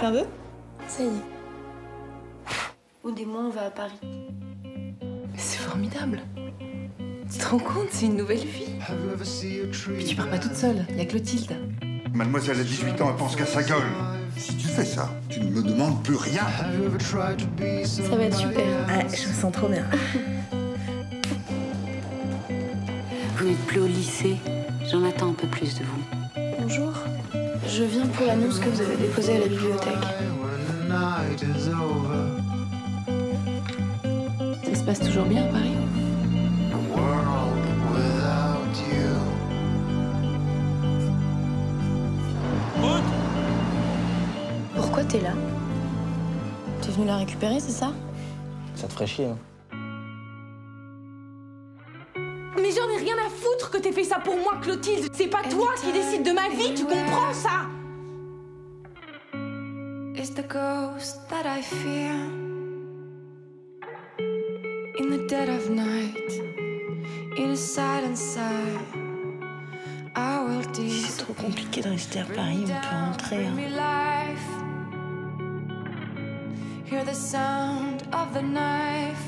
Ça y est. Au des mois, on va à Paris. C'est formidable. Tu te rends compte, c'est une nouvelle vie. Puis tu pars pas toute seule, il y a Clotilde. Mademoiselle a 18 ans, elle pense qu'à sa gueule. Si tu fais ça, tu ne me demandes plus rien. Ça va être super. Ah, je me sens trop bien. Vous n'êtes plus au lycée. J'en attends un peu plus de vous. Bonjour. Je viens pour l'annonce que vous avez déposée à la bibliothèque. Ça se passe toujours bien à Paris Pourquoi t'es là? T'es venu la récupérer, c'est ça? Ça te ferait chier, hein j'en ai rien à foutre que t'aies fait ça pour moi, Clotilde. C'est pas toi qui décides de ma vie, tu comprends ça? Is the ghost that I fear. In the dead of night, in a silent sigh, I will C'est trop compliqué de rester à Paris, on peut rentrer. hein. Hear the sound of the knife